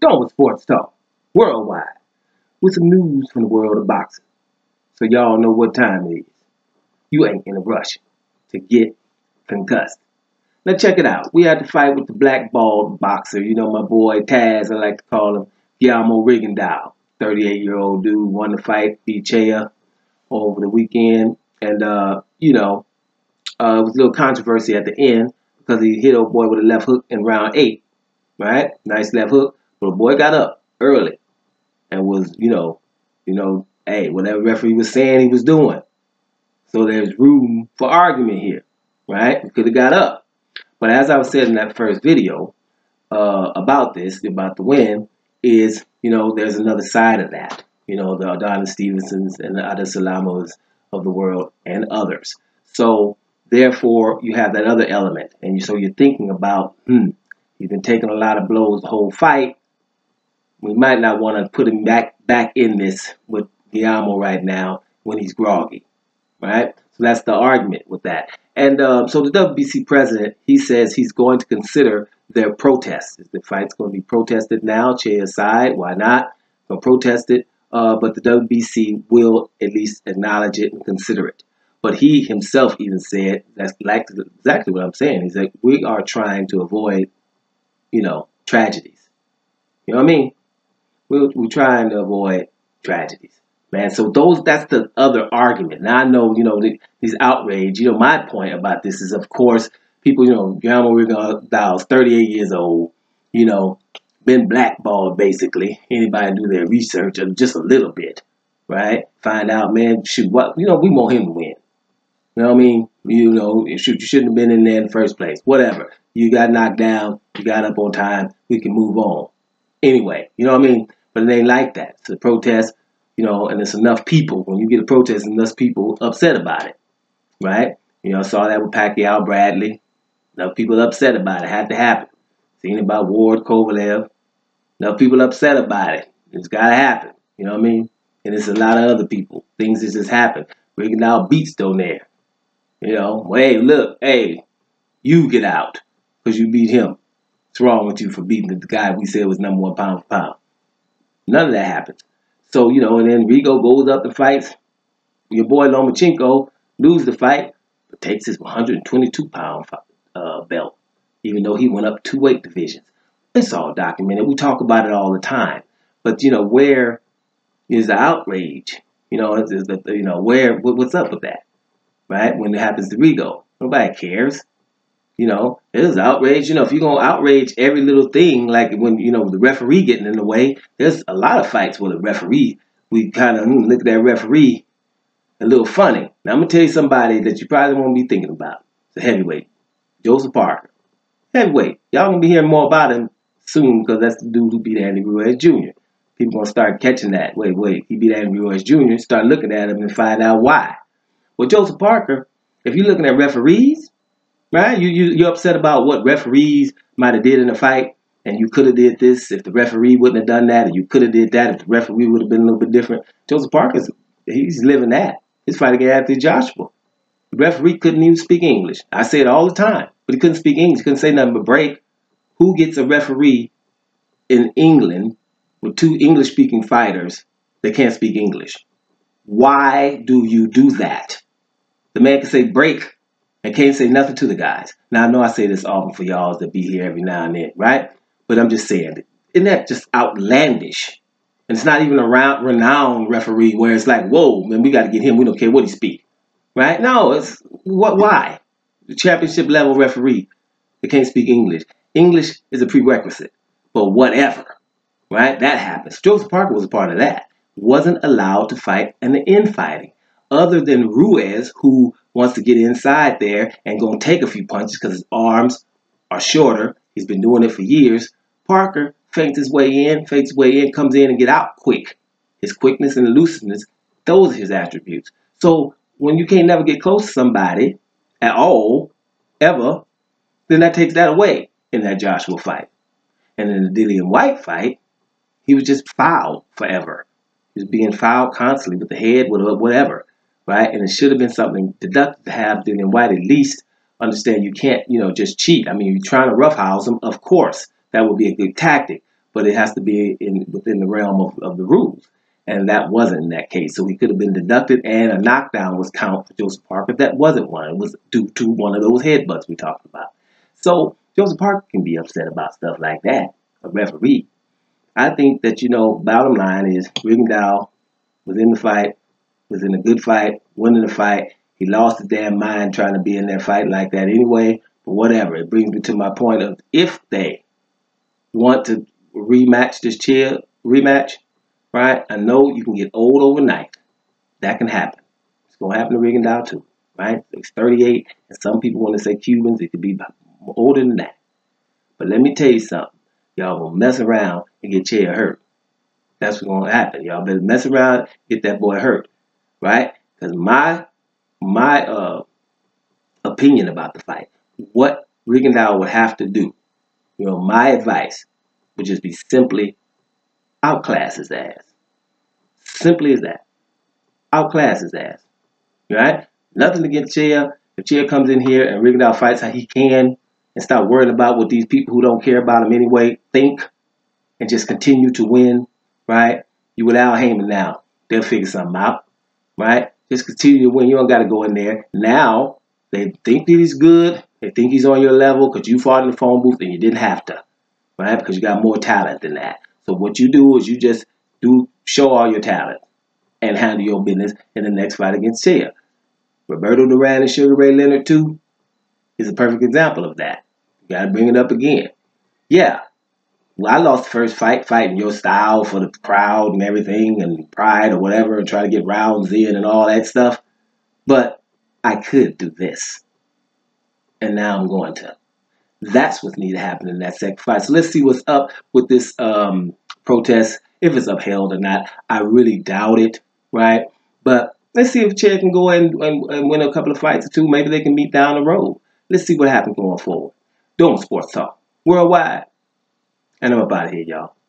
DoMa Sports Talk, worldwide, with some news from the world of boxing. So y'all know what time it is. You ain't in a rush to get concussed. Now check it out. We had to fight with the blackballed boxer. You know my boy Taz, I like to call him Guillermo Rigondeaux. 38-year-old dude won the fight, beat Ceja over the weekend. And, uh, you know, uh, it was a little controversy at the end because he hit old boy with a left hook in round eight. Right? Nice left hook. The boy got up early and was, you know, you know, hey, whatever referee was saying he was doing. So there's room for argument here, right? He could have got up. But as I was saying in that first video uh, about this, about the win, is, you know, there's another side of that. You know, the Adonis Stevensons and the Adesalamos of the world and others. So therefore, you have that other element. And so you're thinking about, hmm, you've been taking a lot of blows the whole fight. We might not want to put him back back in this with Guillermo right now when he's groggy, right? So that's the argument with that. And um, so the WBC president, he says he's going to consider their protests. The fight's going to be protested now. Ceja aside, why not? To protest it, uh, but the WBC will at least acknowledge it and consider it. But he himself even said that's exactly what I'm saying. He's like, we are trying to avoid, you know, tragedies. You know what I mean? We're, we're trying to avoid tragedies man. So those that's the other argument. Now I know you know these outrage. You know my point about this is of course people you know Guillermo Rigondeaux, 38 years old. You know been blackballed basically. Anybody do their research just a little bit, right? Find out, man. Shoot, what you know we want him to win. You know what I mean? You know, shoot, you shouldn't have been in there in the first place. Whatever. You got knocked down. You got up on time. We can move on. Anyway, you know what I mean? But it ain't like that. It's a protest you know, and it's enough people. When you get a protest, enough people upset about it, right? You know, I saw that with Pacquiao, Bradley. Enough people upset about it. Had to happen. Seen about Ward, Kovalev. Enough people upset about it. It's got to happen. You know what I mean? And it's a lot of other people. Things that just happen. Rigondeaux beats Donaire. You know, well, hey, look, hey, you get out because you beat him. What's wrong with you for beating the guy we said was number one pound for pound? None of that happens. So, you know, and then Rigo goes up and fights. Your boy Lomachenko loses the fight, but takes his 122 pound uh, belt, even though he went up two weight divisions. It's all documented. We talk about it all the time. But, you know, where is the outrage? You know, is the, you know, where, what's up with that? Right? When it happens to Rigo. Nobody cares. You know, there's outrage. You know, if you're gonna outrage every little thing, like when you know the referee getting in the way, there's a lot of fights with a referee. We kind of mm, look at that referee a little funny. Now I'm gonna tell you somebody that you probably won't be thinking about. It's a heavyweight, Joseph Parker. Heavyweight. Y'all gonna be hearing more about him soon because that's the dude who beat Andy Ruiz Jr. People gonna start catching that. Wait, wait, he beat Andy Ruiz Jr. Start looking at him and find out why. Well, Joseph Parker, if you're looking at referees, right? You, you you're upset about what referees might have did in the fight, and you could have did this if the referee wouldn't have done that, and you could have did that if the referee would have been a little bit different. Joseph Parker's he's living that. He's fighting Anthony Joshua. The referee couldn't even speak English. I say it all the time, but he couldn't speak English. Couldn't say nothing but break. Who gets a referee in England with two English-speaking fighters that can't speak English? Why do you do that? The man can say break and can't say nothing to the guys. Now, I know I say this often for y'all that be here every now and then, right? But I'm just saying, isn't that just outlandish? And it's not even a round, renowned referee where it's like, whoa, man, we got to get him. We don't care what he speak, right? No, it's what? Why? The championship level referee that can't speak English. English is a prerequisite, but whatever, right? That happens. Joseph Parker was a part of that. Wasn't allowed to fight in the infighting, other than Ruiz, who wants to get inside there and go and take a few punches because his arms are shorter. He's been doing it for years. Parker feints his way in, feints his way in, comes in and get out quick. His quickness and elusiveness, those are his attributes. So when you can't never get close to somebody at all, ever, then that takes that away in that Joshua fight. And in the Dillian Whyte fight, he was just fouled forever. He was being fouled constantly with the head, with whatever right? And it should have been something deductive to have Dillian Whyte at least understand you can't, you know, just cheat. I mean, you're trying to roughhouse them, of course, that would be a good tactic. but it has to be in within the realm of, of the rules. And that wasn't in that case. So he could have been deducted and a knockdown was count for Joseph Parker. That wasn't one. It was due to one of those headbutts we talked about. So Joseph Parker can be upset about stuff like that, a referee. I think that, you know, bottom line is Rigondeaux was in the fight, was in a good fight, winning the fight. He lost his damn mind trying to be in that fight like that anyway. But whatever. It brings me to my point of if they want to rematch this Ceja rematch, right? I know you can get old overnight. That can happen. It's gonna happen to Rigondeaux too, right? He's 38, and some people want to say Cubans. It could be older than that. But let me tell you something. Y'all gonna mess around and get Ceja hurt. That's what's gonna happen. Y'all better mess around, get that boy hurt, right? Because my my uh opinion about the fight, what Rigondeaux would have to do, you know, my advice would just be simply outclass his ass. Simply as that. Outclass his ass. Right? Nothing against Ceja. If Ceja comes in here and Rigondeaux fights how he can and stop worrying about what these people who don't care about him anyway think and just continue to win, right? You with Al Haymon now. They'll figure something out, right? Just continue to win. You don't got to go in there. Now, they think that he's good. They think he's on your level because you fought in the phone booth and you didn't have to, right? Because you got more talent than that. So what you do is you just do show all your talent and handle your business in the next fight against Ceja. Roberto Duran and Sugar Ray Leonard too is a perfect example of that. You gotta bring it up again. Yeah. I lost the first fight fighting your style for the crowd and everything and pride or whatever and try to get rounds in and all that stuff. But I could do this. And now I'm going to. That's what needs to happen in that second fight. So let's see what's up with this um, protest, if it's upheld or not. I really doubt it, right? But let's see if Ceja can go and, and, and, win a couple of fights or two. Maybe they can meet down the road. Let's see what happens going forward. Doing sports talk worldwide. And I'm about here, y'all.